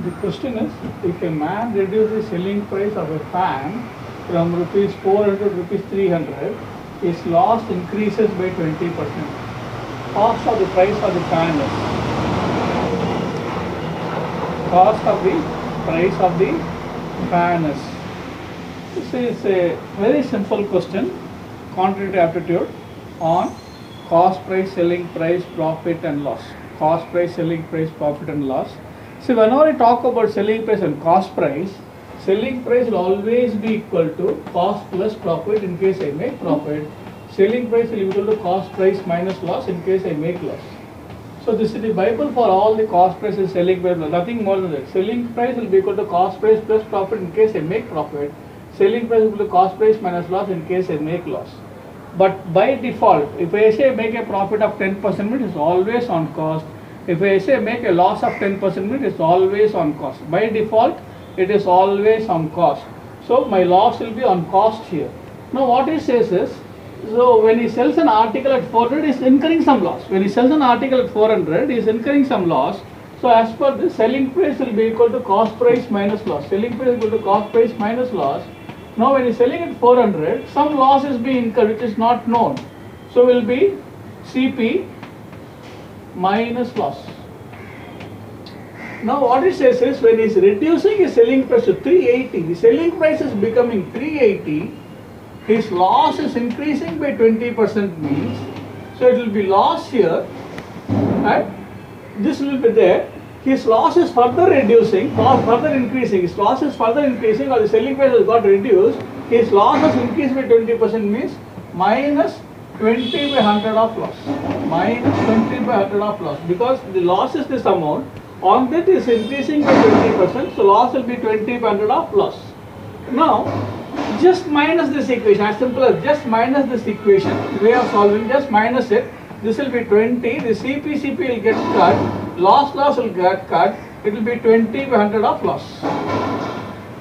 The question is, if a man reduces the selling price of a fan from rupees 400 to rupees 300, his loss increases by 20%. Cost of the price of the fan is cost of the price of the fan is. This is a very simple question, quantitative aptitude on cost price, selling price, profit and loss. Cost price, selling price, profit and loss. See, whenever I talk about selling price and cost price, selling price will always be equal to cost plus profit in case I make profit. Selling price will be equal to cost price minus loss in case I make loss. So this is the Bible for all the cost price and selling price, nothing more than that. Selling price will be equal to cost price plus profit in case I make profit. Selling price will be cost price minus loss in case I make loss. But by default, if I say make a profit of 10% means it's always on cost. If I say make a loss of 10% means it's always on cost. By default, it is always on cost. So my loss will be on cost here. Now what he says is, so when he sells an article at 400, he is incurring some loss. When he sells an article at 400, he is incurring some loss. So as per this, selling price will be equal to cost price minus loss. Selling price is equal to cost price minus loss. Now when he is selling at 400, some loss is being incurred which is not known. So will be CP minus loss. Now what it says is when he is reducing his selling price to 380, the selling price is becoming 380, his loss is increasing by 20% means, so it will be loss here and this will be there. His loss is further reducing, or further increasing, his loss is further increasing or the selling price has got reduced, his loss has increased by 20% means minus 20 by 100 of loss. Minus 20 by 100 of loss because the loss is this amount, on that is increasing by 20%, so loss will be 20 by 100 of loss. Now, just minus this equation, as simple as just minus this equation, way of solving, just minus it, this will be 20, the CP, CP will get cut, loss, loss will get cut, it will be 20 by 100 of loss.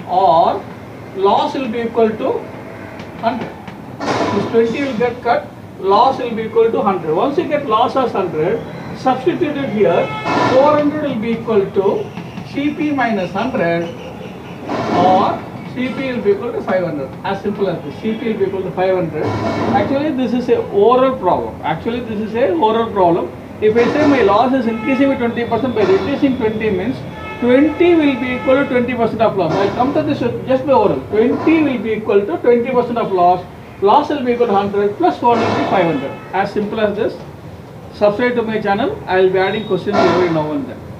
Or, loss will be equal to 100. This 20 will get cut, loss will be equal to 100. Once you get loss as 100, substitute it here, 400 will be equal to CP minus 100 or CP will be equal to 500. As simple as this. CP will be equal to 500. Actually, this is a oral problem. Actually, this is a oral problem. If I say my loss is increasing by 20% by reducing 20 means 20 will be equal to 20% of loss. I come to this just by oral. 20 will be equal to 20% of loss. Loss will be equal to 100 plus 4 will be 500. As simple as this. Subscribe to my channel. I will be adding questions every now and then.